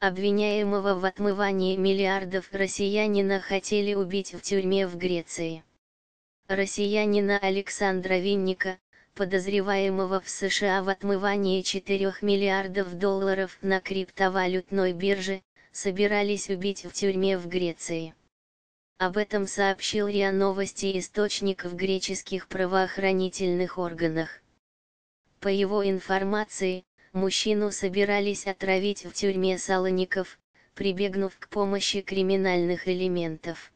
обвиняемого в отмывании миллиардов россиянина хотели убить в тюрьме в Греции. Россиянина Александра Винника, подозреваемого в США в отмывании 4 миллиардов долларов на криптовалютной бирже, собирались убить в тюрьме в Греции. Об этом сообщил РИА Новости источник в греческих правоохранительных органах. По его информации, мужчину собирались отравить в тюрьме Салоников, прибегнув к помощи криминальных элементов.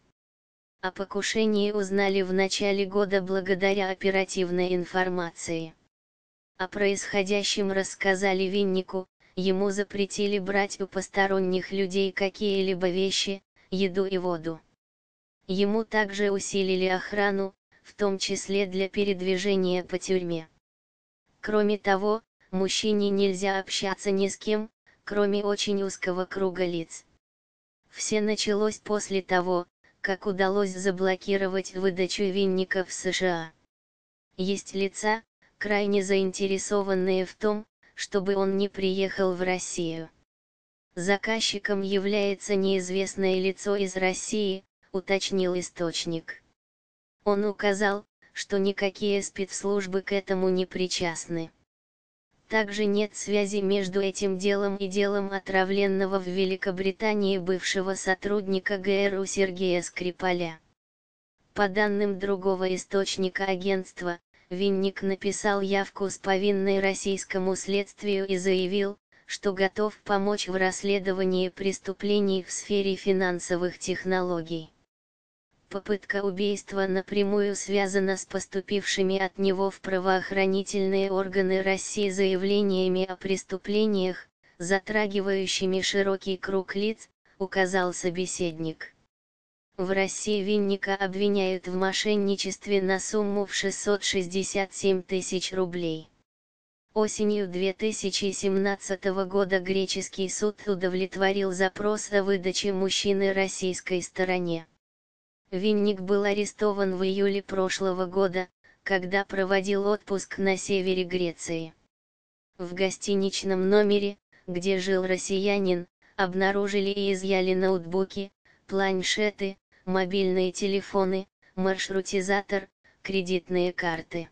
О покушении узнали в начале года благодаря оперативной информации. О происходящем рассказали Виннику, ему запретили брать у посторонних людей какие-либо вещи, еду и воду. Ему также усилили охрану, в том числе для передвижения по тюрьме. Кроме того, мужчине нельзя общаться ни с кем, кроме очень узкого круга лиц. Все началось после того, как удалось заблокировать выдачу винника в США. Есть лица, крайне заинтересованные в том, чтобы он не приехал в Россию. Заказчиком является неизвестное лицо из России, уточнил источник. Он указал, что никакие спецслужбы к этому не причастны. Также нет связи между этим делом и делом отравленного в Великобритании бывшего сотрудника ГРУ Сергея Скрипаля. По данным другого источника агентства, Винник написал явку с повинной российскому следствию и заявил, что готов помочь в расследовании преступлений в сфере финансовых технологий попытка убийства напрямую связана с поступившими от него в правоохранительные органы России заявлениями о преступлениях, затрагивающими широкий круг лиц, указал собеседник. В России Винника обвиняют в мошенничестве на сумму в 667 тысяч рублей. Осенью 2017 года греческий суд удовлетворил запрос о выдаче мужчины российской стороне. Винник был арестован в июле прошлого года, когда проводил отпуск на севере Греции. В гостиничном номере, где жил россиянин, обнаружили и изъяли ноутбуки, планшеты, мобильные телефоны, маршрутизатор, кредитные карты.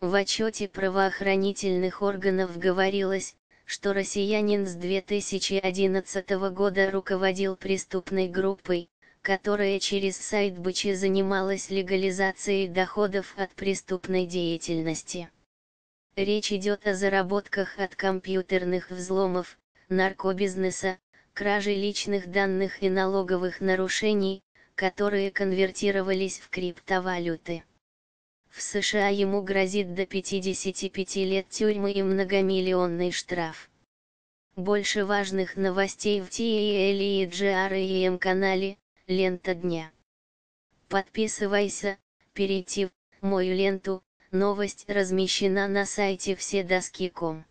В отчете правоохранительных органов говорилось, что россиянин с 2011 года руководил преступной группой, которая через сайт БЧ занималась легализацией доходов от преступной деятельности. Речь идет о заработках от компьютерных взломов, наркобизнеса, кражи личных данных и налоговых нарушений, которые конвертировались в криптовалюты. В США ему грозит до 55 лет тюрьмы и многомиллионный штраф. Больше важных новостей в TEL и GREM канале, Лента дня. Подписывайся, перейти в мою ленту, новость размещена на сайте вседоски.ком.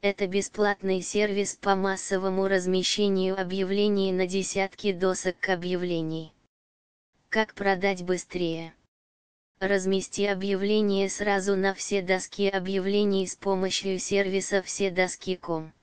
Это бесплатный сервис по массовому размещению объявлений на десятки досок объявлений. Как продать быстрее? Размести объявление сразу на все доски объявлений с помощью сервиса вседоски.ком.